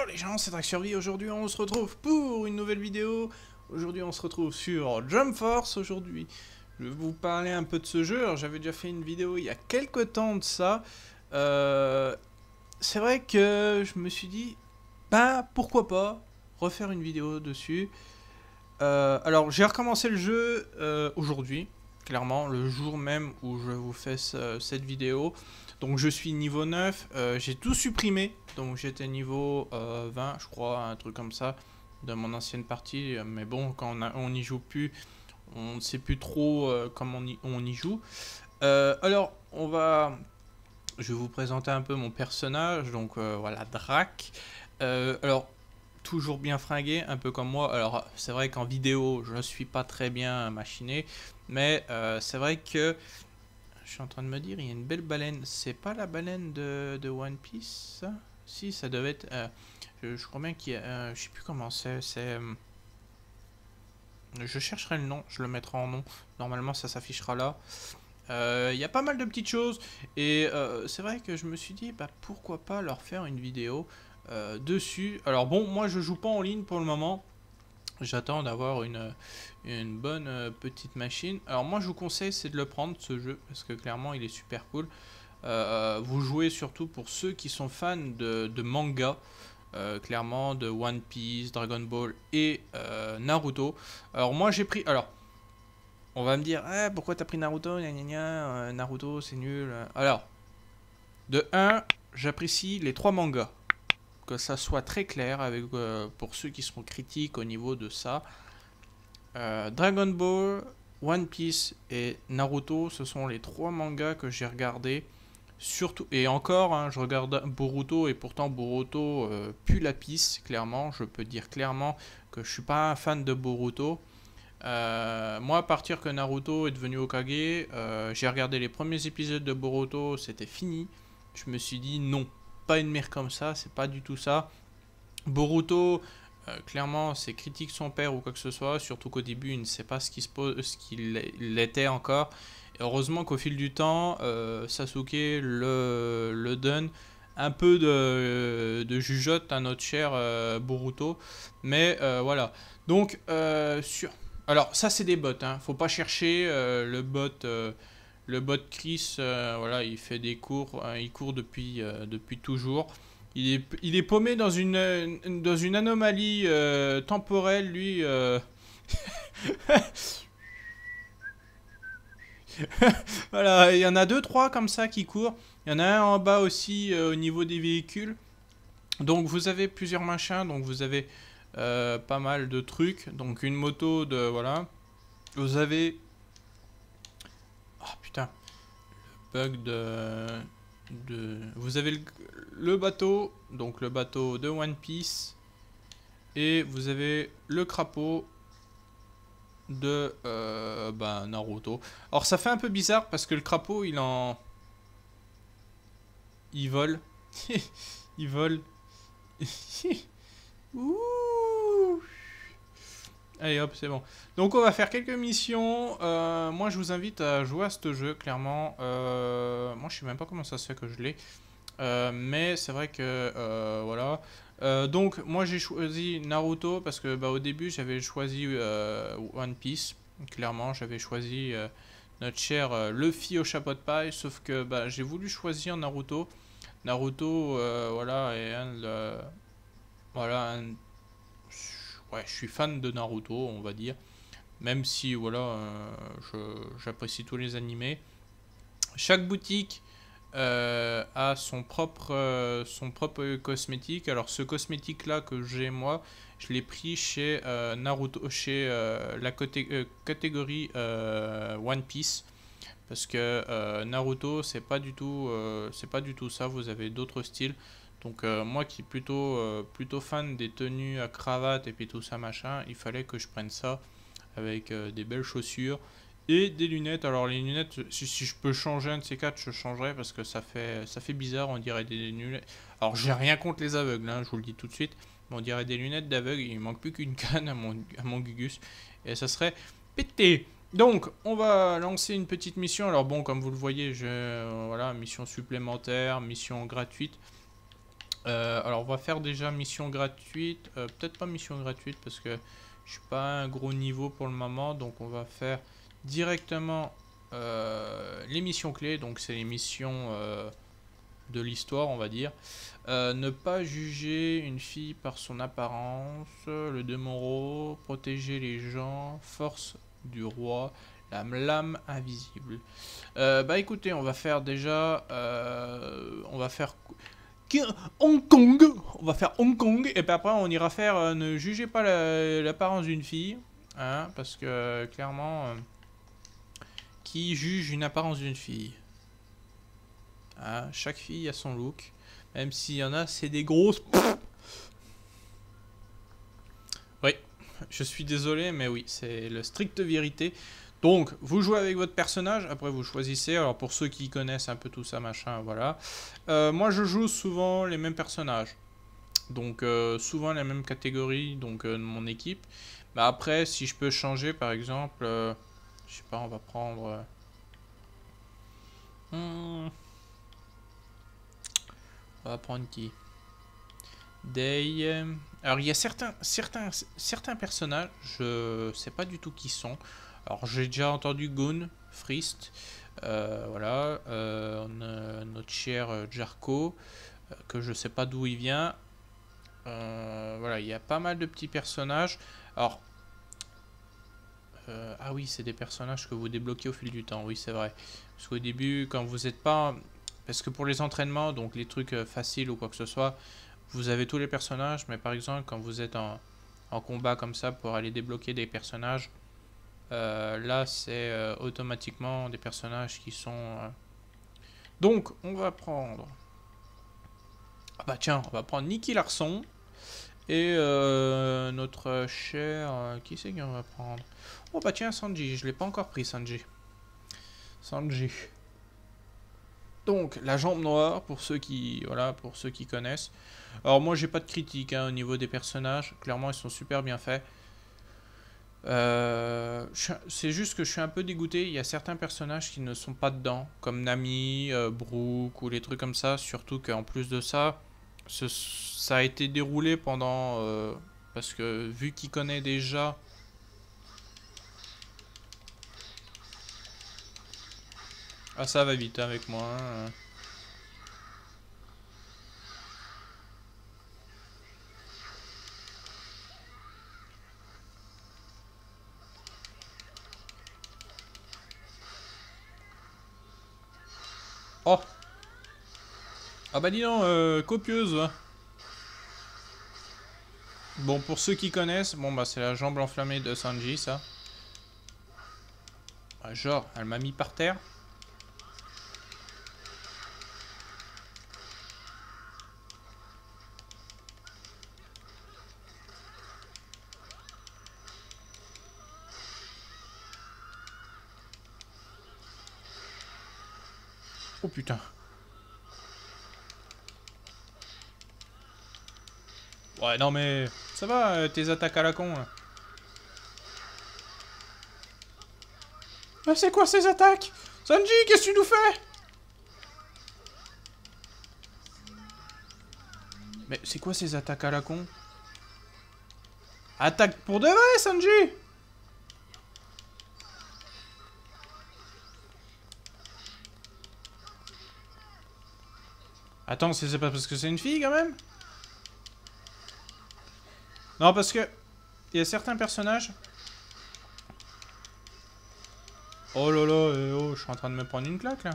Yo les gens, c'est Drake Survie. Aujourd'hui, on se retrouve pour une nouvelle vidéo. Aujourd'hui, on se retrouve sur Jump Force. Aujourd'hui, je vais vous parler un peu de ce jeu. J'avais déjà fait une vidéo il y a quelques temps de ça. Euh, c'est vrai que je me suis dit, bah pourquoi pas refaire une vidéo dessus. Euh, alors, j'ai recommencé le jeu euh, aujourd'hui, clairement, le jour même où je vous fais cette vidéo. Donc je suis niveau 9, euh, j'ai tout supprimé, donc j'étais niveau 20 euh, je crois, un truc comme ça, de mon ancienne partie, mais bon, quand on n'y joue plus, on ne sait plus trop euh, comment on y, on y joue. alors, on va... Je vais vous présenter un peu mon personnage, donc voilà, Drac. alors, toujours bien fringué, un peu comme moi. Alors, c'est vrai qu'en vidéo, je ne suis pas très bien machiné, mais c'est vrai que je suis en train de me dire, il y a une belle baleine. C'est pas la baleine de One Piece, Si, ça devait être... Euh, je, crois bien qu'il y a... Euh, je sais plus comment c'est. Euh, je chercherai le nom, je le mettrai en nom. Normalement, ça s'affichera là. Il y a pas mal de petites choses. Et c'est vrai que je me suis dit, bah, pourquoi pas leur faire une vidéo dessus. Alors bon, moi, je joue pas en ligne pour le moment. J'attends d'avoir une, bonne petite machine. Alors moi je vous conseille c'est de le prendre ce jeu parce que clairement il est super cool. Euh, vous jouez surtout pour ceux qui sont fans de, manga. Euh, clairement de One Piece, Dragon Ball et Naruto. Alors moi j'ai pris... Alors on va me dire eh, pourquoi t'as pris Naruto Naruto c'est nul. Alors de 1 j'apprécie les trois mangas que ça soit très clair avec, euh, pour ceux qui seront critiques au niveau de ça. Euh, Dragon Ball, One Piece et Naruto, ce sont les trois mangas que j'ai regardés. Surtout, et encore, hein, je regarde Boruto et pourtant Boruto euh, pue la pisse, clairement. Je peux dire clairement que je suis pas un fan de Boruto. moi, à partir que Naruto est devenu Okage, j'ai regardé les premiers épisodes de Boruto, c'était fini. Je me suis dit non, une mère comme ça, c'est pas du tout ça. Boruto, euh, clairement, c'est critique son père ou quoi que ce soit, surtout qu'au début, il ne sait pas ce qu'il était encore. Heureusement qu'au fil du temps, euh, Sasuke le, le donne un peu de, de jugeote à notre cher euh, Boruto. Mais voilà. Donc, sur... Alors, ça, c'est des bots. Hein. Faut pas chercher le bot le bot Chris, euh, voilà, il fait des cours, hein, il court depuis, euh, depuis toujours. Il est, il est paumé dans une, dans une anomalie euh, temporelle, lui. voilà, il y en a deux, trois comme ça qui courent. Il y en a un en bas aussi au niveau des véhicules. Donc vous avez plusieurs machins, donc vous avez pas mal de trucs. Donc une moto de voilà. Vous avez putain. Le bug de... Vous avez le, bateau, donc le bateau de One Piece. Et vous avez le crapaud de euh, bah, Naruto. Alors ça fait un peu bizarre parce que le crapaud il en... Il vole. il vole. Ouh Allez hop, c'est bon. Donc on va faire quelques missions. Euh, moi je vous invite à jouer à ce jeu, clairement. Euh, moi je sais même pas comment ça se fait que je l'ai. Euh, mais c'est vrai que voilà. donc moi j'ai choisi Naruto parce que bah, au début j'avais choisi One Piece. Clairement j'avais choisi notre cher Luffy au chapeau de paille. Sauf que bah, j'ai voulu choisir Naruto. Naruto voilà est un, voilà, un ouais, je suis fan de Naruto, on va dire. Même si, voilà, euh, j'apprécie tous les animés. Chaque boutique euh, a son propre, euh, son propre cosmétique. Alors, ce cosmétique-là que j'ai moi, je l'ai pris chez Naruto, chez la catégorie One Piece. Parce que Naruto, c'est pas du tout, c'est pas du tout ça. Vous avez d'autres styles. Donc euh, moi qui est plutôt, euh, plutôt fan des tenues à cravate et puis tout ça machin, il fallait que je prenne ça avec euh, des belles chaussures et des lunettes. Alors les lunettes, si, je peux changer un de ces quatre, je changerai parce que ça fait, ça fait bizarre, on dirait des lunettes. Alors j'ai rien contre les aveugles, hein, je vous le dis tout de suite, mais on dirait des lunettes d'aveugle, il manque plus qu'une canne à mon, à mon Gugus et ça serait pété. Donc, on va lancer une petite mission. Alors bon, comme vous le voyez, je, voilà, mission supplémentaire, mission gratuite. Euh, alors on va faire déjà mission gratuite. Euh, peut-être pas mission gratuite parce que je suis pas un gros niveau pour le moment. Donc on va faire directement euh, les missions clés. Donc c'est les missions de l'histoire on va dire. ne pas juger une fille par son apparence. Le démon protéger les gens. Force du roi. La lame invisible. bah écoutez, on va faire déjà... on va faire... Hong Kong. On va faire Hong Kong. Et puis après, on ira faire euh, Ne jugez pas l'apparence d'une fille. Hein, parce que clairement, euh, qui juge une apparence d'une fille? Hein, Chaque fille a son look. Même s'il y en a, c'est des grosses. Je suis désolé, mais oui, c'est la stricte vérité. Donc, vous jouez avec votre personnage, après vous choisissez. Alors, pour ceux qui connaissent un peu tout ça, machin, voilà. Euh, moi, je joue souvent les mêmes personnages. Donc, euh, souvent les mêmes catégories donc, euh, de mon équipe. Mais après, si je peux changer, par exemple, je sais pas, on va prendre... Hmm. On va prendre qui? Day. Alors, il y a certains, certains, certains personnages, je sais pas du tout qui sont. Alors j'ai déjà entendu Goon, Frist, euh, voilà, euh, notre cher euh, Jarko, que je sais pas d'où il vient. voilà, il y a pas mal de petits personnages. Alors, ah oui, c'est des personnages que vous débloquez au fil du temps, oui c'est vrai. Parce qu'au début, quand vous n'êtes pas... Parce que pour les entraînements, donc les trucs faciles ou quoi que ce soit, vous avez tous les personnages, mais par exemple, quand vous êtes en, combat comme ça, pour aller débloquer des personnages, euh, là, c'est euh, automatiquement des personnages qui sont... Euh, donc, on va prendre... Ah bah tiens, on va prendre Nicky Larson. Et notre cher... qui c'est qu'on va prendre? Oh bah tiens, Sanji. Je l'ai pas encore pris, Sanji. Sanji. Donc, la jambe noire, pour ceux qui, voilà, pour ceux qui connaissent. Alors moi, j'ai pas de critique hein, au niveau des personnages. Clairement, ils sont super bien faits. Euh, c'est juste que je suis un peu dégoûté. Il y a certains personnages qui ne sont pas dedans, comme Nami, euh, Brooke ou les trucs comme ça. Surtout qu'en plus de ça, ça a été déroulé pendant. Euh, parce que vu qu'il connaît déjà. Ah, ça va vite avec moi. Hein. Oh Ah bah dis donc, euh, copieuse Bon, pour ceux qui connaissent, bon bah c'est la jambe enflammée de Sanji, ça. Ah, genre, elle m'a mis par terre. Oh putain. Ouais, non mais... Ça va, euh, tes attaques à la con, là. Ah, c'est quoi ces attaques? Sanji, qu'est-ce que tu nous fais? Mais c'est quoi ces attaques à la con? Attaque pour de vrai, Sanji Attends, c'est pas parce que c'est une fille quand même? Non, parce que... Il y a certains personnages... Oh là là, eh oh, je suis en train de me prendre une claque là.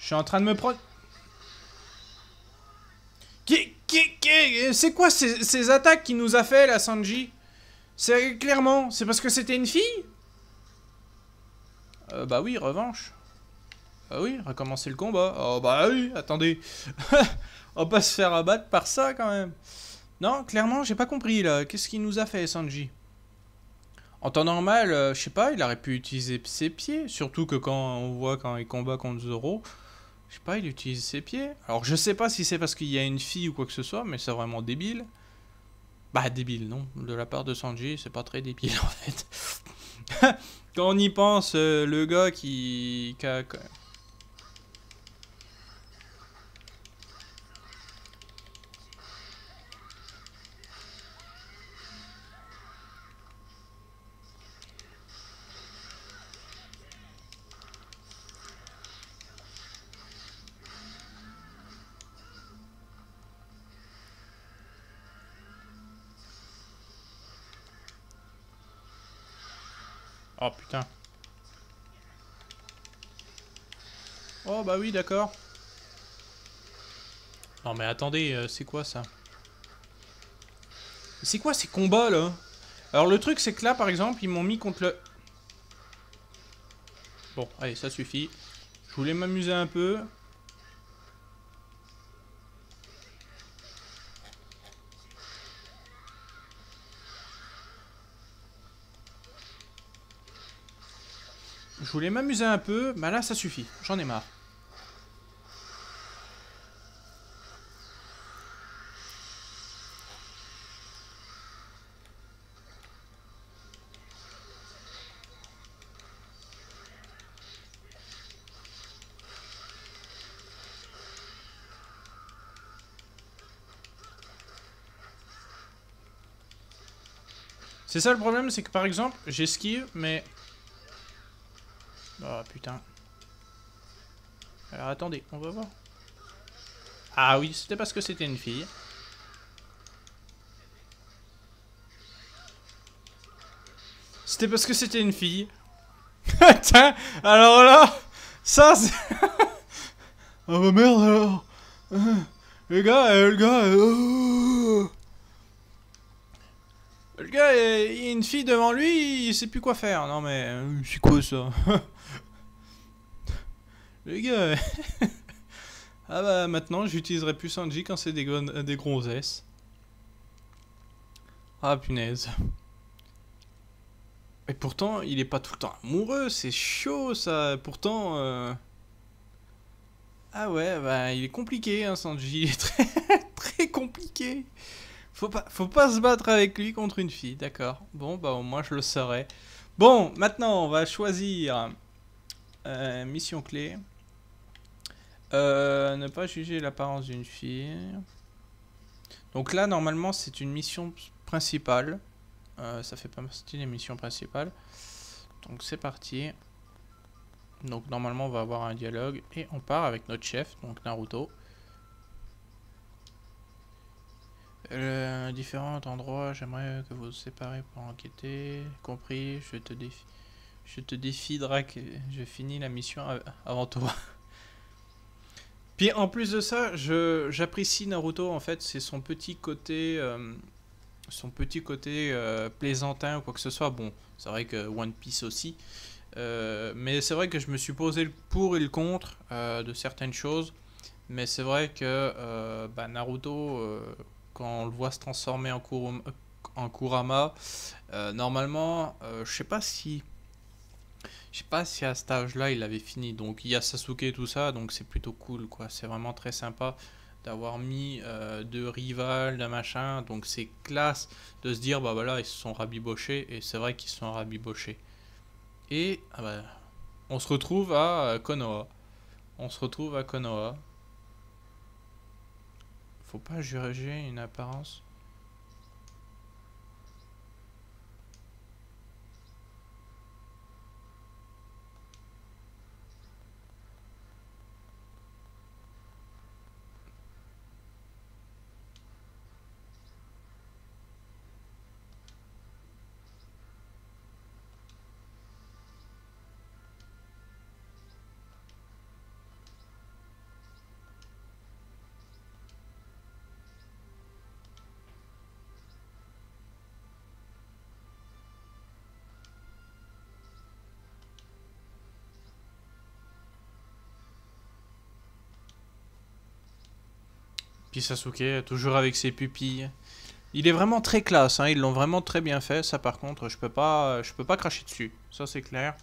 Je suis en train de me prendre... C'est quoi ces, ces attaques qu'il nous a fait la Sanji? C'est clairement, c'est parce que c'était une fille? Euh, bah oui, revanche. Ah oui, recommencer le combat. Oh bah oui, attendez. On va pas se faire abattre par ça quand même. Non, clairement, j'ai pas compris là. Qu'est-ce qu'il nous a fait, Sanji? En temps normal, euh, je sais pas, il aurait pu utiliser ses pieds. Surtout que quand on voit quand il combat contre Zoro, je sais pas, il utilise ses pieds. Alors je sais pas si c'est parce qu'il y a une fille ou quoi que ce soit, mais c'est vraiment débile. Bah débile, non. De la part de Sanji, c'est pas très débile en fait. Quand on y pense, euh, le gars qui, Oh putain. Oh bah oui, d'accord. Non mais attendez, euh, c'est quoi ça? C'est quoi ces combats là? Alors le truc c'est que là par exemple, ils m'ont mis contre le... Bon, allez, ça suffit. Je voulais m'amuser un peu. Je voulais m'amuser un peu, bah là ça suffit, j'en ai marre. C'est ça le problème, c'est que par exemple, j'esquive, mais Alors attendez, on va voir. Ah oui, c'était parce que c'était une fille. C'était parce que c'était une fille. Alors là, ça c'est... oh merde alors. Le gars, euh, le gars... Euh, le gars, il y a une fille devant lui, il sait plus quoi faire. Non mais, euh, c'est quoi ça? Ah bah maintenant, j'utiliserai plus Sanji quand c'est des, des grossesses. Ah punaise. Et pourtant, il est pas tout le temps amoureux, c'est chaud ça. Pourtant... Euh, ah ouais, bah il est compliqué, hein, Sanji. Il est très, très compliqué. Faut pas, se battre avec lui contre une fille, d'accord. Bon, bah au moins je le saurai. Bon, maintenant on va choisir euh, mission clé. Euh, ne pas juger l'apparence d'une fille. Donc là, normalement, c'est une mission principale. Euh, ça fait pas partie des missions principales. Donc c'est parti. Donc normalement, on va avoir un dialogue. Et on part avec notre chef, donc Naruto. Euh, différents endroits, j'aimerais que vous vous séparez pour enquêter. Compris, je te défie. Je te défie, Drac. Je finis la mission avant toi. Puis en plus de ça, j'apprécie Naruto en fait, c'est son petit côté, euh, son petit côté euh, plaisantin ou quoi que ce soit. Bon, c'est vrai que One Piece aussi, mais c'est vrai que je me suis posé le pour et le contre de certaines choses. Mais c'est vrai que bah, Naruto quand on le voit se transformer en, Kurama, euh, normalement, euh, je sais pas si. Je sais pas si à cet âge-là il avait fini. Donc il y a Sasuke et tout ça, donc c'est plutôt cool quoi. C'est vraiment très sympa d'avoir mis euh, deux rivales, d'un machin. Donc c'est classe de se dire bah voilà, ils se sont rabibochés. Et c'est vrai qu'ils se sont rabibochés. Et ah bah, on se retrouve à Konoha. On se retrouve à Konoha. Faut pas juger une apparence. Puis Sasuke, toujours avec ses pupilles. Il est vraiment très classe, hein, ils l'ont vraiment très bien fait. Ça par contre, je peux pas, je peux pas cracher dessus. Ça c'est clair.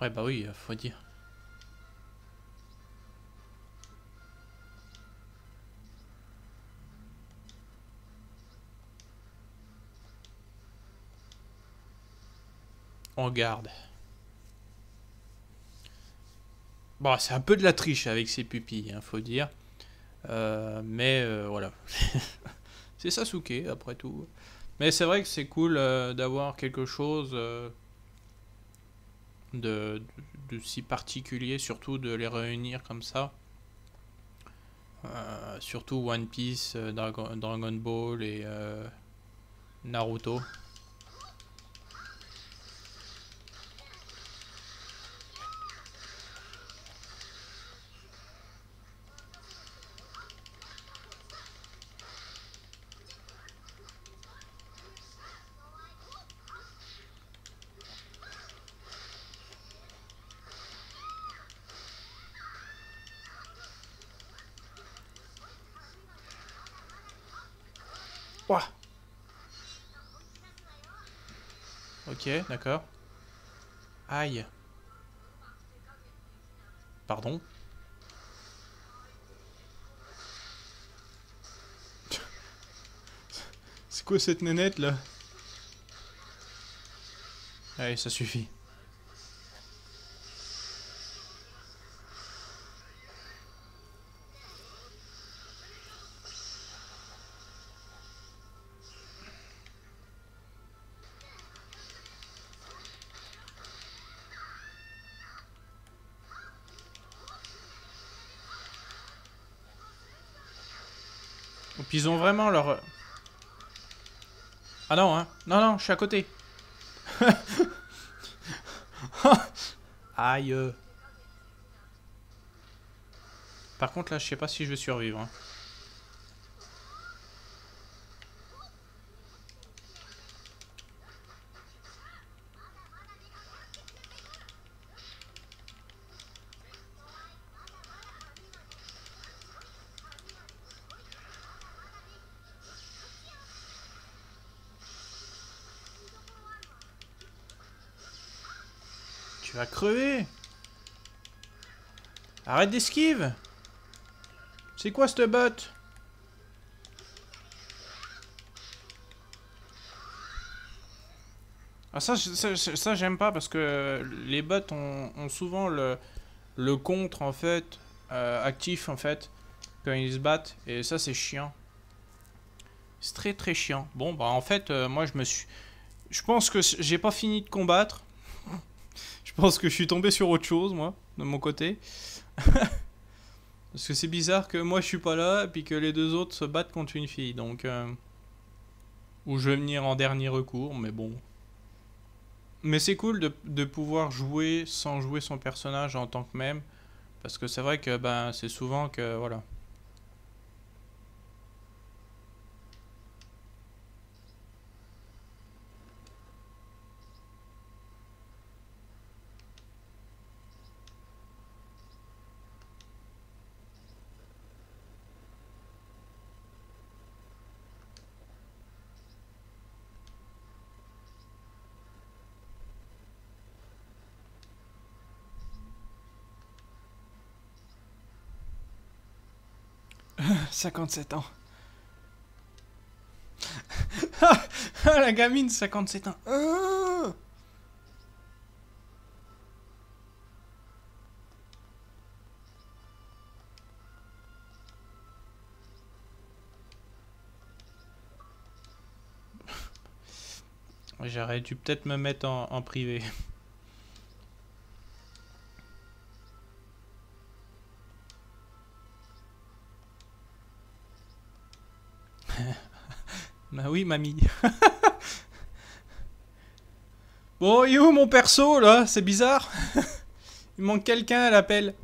Ouais bah oui, faut dire. On garde. Bon, c'est un peu de la triche avec ses pupilles, hein, faut dire. Euh, mais euh, voilà. c'est Sasuke, après tout. Mais c'est vrai que c'est cool euh, d'avoir quelque chose de, si particulier, surtout de les réunir comme ça. Surtout One Piece, Dragon, Dragon, Ball et euh, Naruto. Ok, d'accord. Aïe. Pardon C'est quoi cette nénette là? Allez, ça suffit. Donc ils ont vraiment leur... Ah non, hein. Non, non, je suis à côté. Aïe. Par contre, là, je sais pas si je vais survivre. Hein. Tu vas crever Arrête d'esquive C'est quoi cette botte? Ah ça, ça, j'aime pas parce que les bots ont, souvent le, le, contre en fait, euh, actif en fait, quand ils se battent. Et ça c'est chiant. C'est très très chiant. Bon bah en fait, euh, moi je me suis... Je pense que j'ai pas fini de combattre. Je pense que je suis tombé sur autre chose, moi, de mon côté. Parce que c'est bizarre que moi je suis pas là, et puis que les deux autres se battent contre une fille, donc... Euh... Ou je vais venir en dernier recours, mais bon. Mais c'est cool de, de, pouvoir jouer sans jouer son personnage en tant que même. Parce que c'est vrai que ben, c'est souvent que... Voilà. « 57 ans. ah, la gamine, 57 ans. Ah J'aurais dû peut-être me mettre en privé. Bah oui, mamie. bon, est où mon perso, là? C'est bizarre. il manque quelqu'un à l'appel.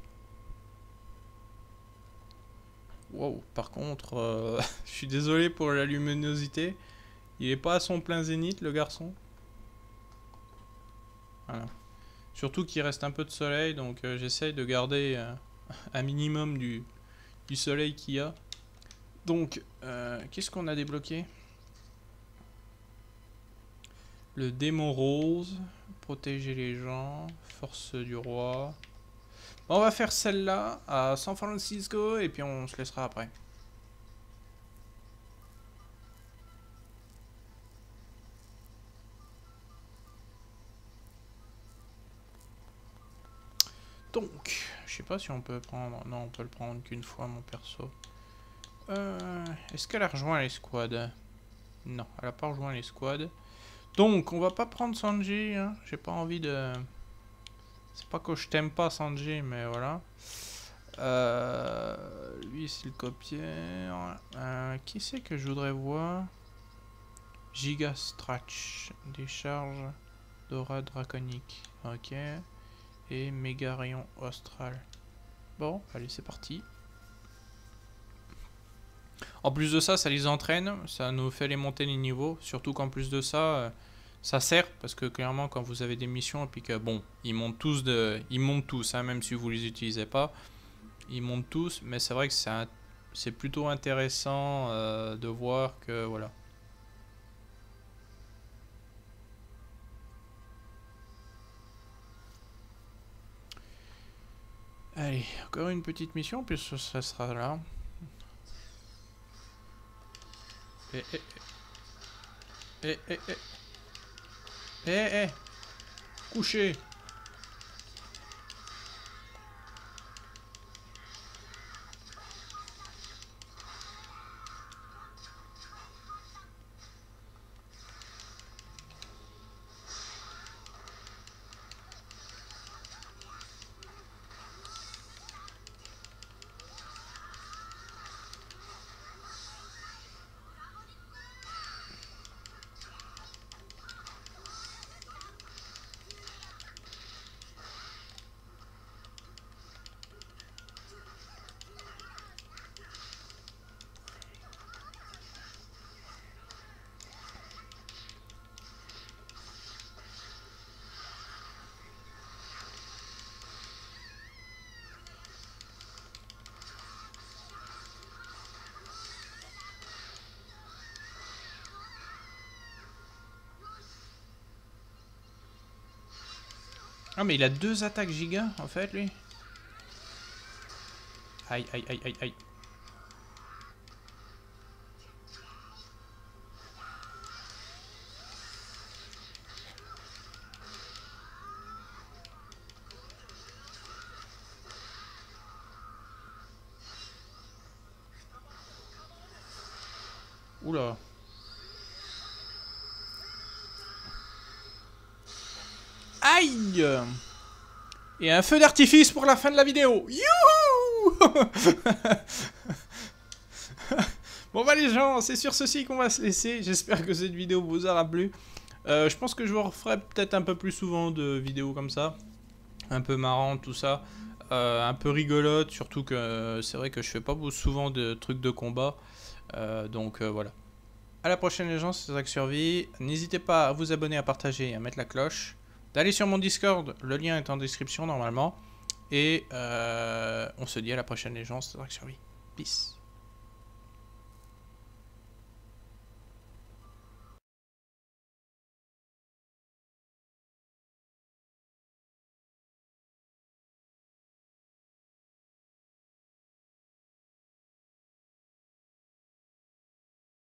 Wow, par contre, euh, je suis désolé pour la luminosité. Il est pas à son plein zénith, le garçon. Voilà. Surtout qu'il reste un peu de soleil, donc euh, j'essaye de garder euh, un minimum du, du soleil qu'il y a. Donc, qu'est-ce qu'on a débloqué? Le démon rose, protéger les gens, force du roi. On va faire celle-là à San Francisco et puis on se laissera après. Donc, je sais pas si on peut prendre... Non, on peut le prendre qu'une fois, mon perso. Euh, Est-ce qu'elle a rejoint les squads? Non, elle a pas rejoint les squads. Donc, on va pas prendre Sanji. Hein. J'ai pas envie de... C'est pas que je t'aime pas, Sanji, mais voilà. Euh, lui, c'est le copier. Euh, qui c'est que je voudrais voir? Giga Stretch. Décharge Dora Draconique. Ok. Et Méga Rayon Austral. Bon, allez, c'est parti. En plus de ça, ça les entraîne, ça nous fait les monter les niveaux. Surtout qu'en plus de ça, euh, ça sert parce que clairement, quand vous avez des missions et puis que bon, ils montent tous de, ils montent tous, hein, même si vous les utilisez pas, ils montent tous. Mais c'est vrai que c'est plutôt intéressant euh, de voir que voilà. Allez, encore une petite mission, puis ça sera là. Eh, eh, eh. Eh, eh, eh. Eh, eh. Couché. Ah mais il a deux attaques giga en fait lui. Aïe aïe aïe aïe aïe. Oula. Aïe Et un feu d'artifice pour la fin de la vidéo Youhou Bon bah les gens, c'est sur ceci qu'on va se laisser. J'espère que cette vidéo vous aura plu. Euh, je pense que je vous referai peut-être un peu plus souvent de vidéos comme ça. Un peu marrant tout ça. Euh, un peu rigolote, surtout que c'est vrai que je fais pas souvent de trucs de combat. Euh, donc voilà. A la prochaine les gens, c'est Zach Survie. N'hésitez pas à vous abonner, à partager et à mettre la cloche d'aller sur mon Discord, le lien est en description normalement. Et euh, on se dit à la prochaine, les gens, c'est Survie. Peace.